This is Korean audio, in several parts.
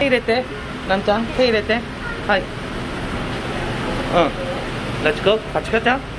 헤이 레떼. 남짱. 헤이 레떼. 하이. 어. 렛츠고. 같이 가자. 자,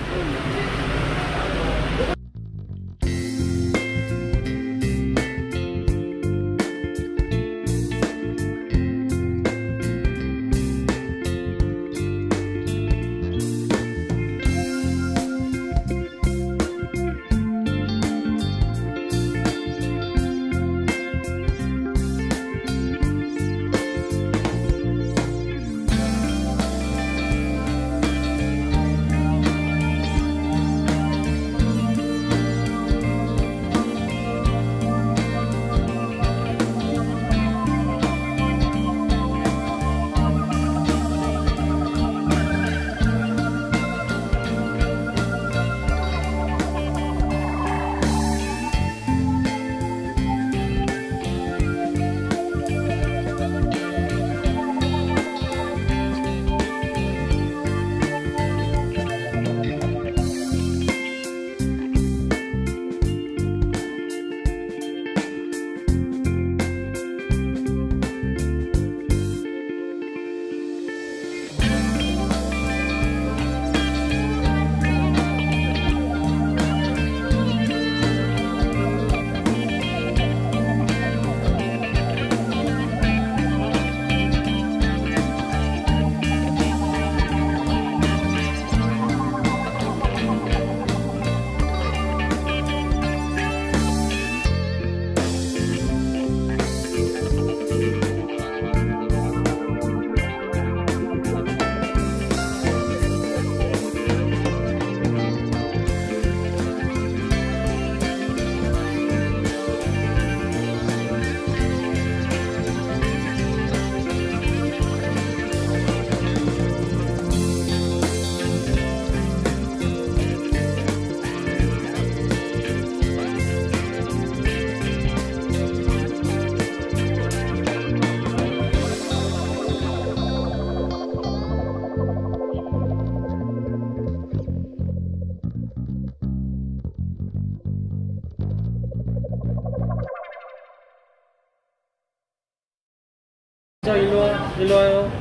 일로 와. 와요.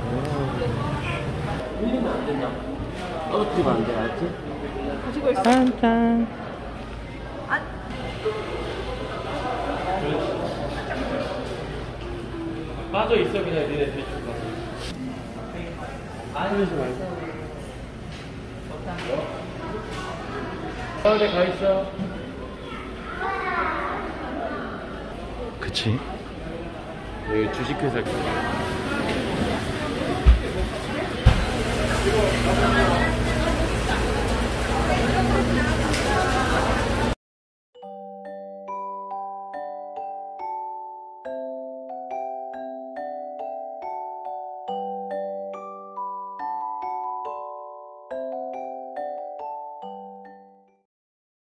밀리면 안 되냐? 떨어뜨리면 안 돼, 알지? 가지고 있어. 한짱. 빠져 있어 그냥 니네 뒤쪽 가서. 아니지 말고. 가운데 가 있어. 그치. 여기 주식회사. Thank you.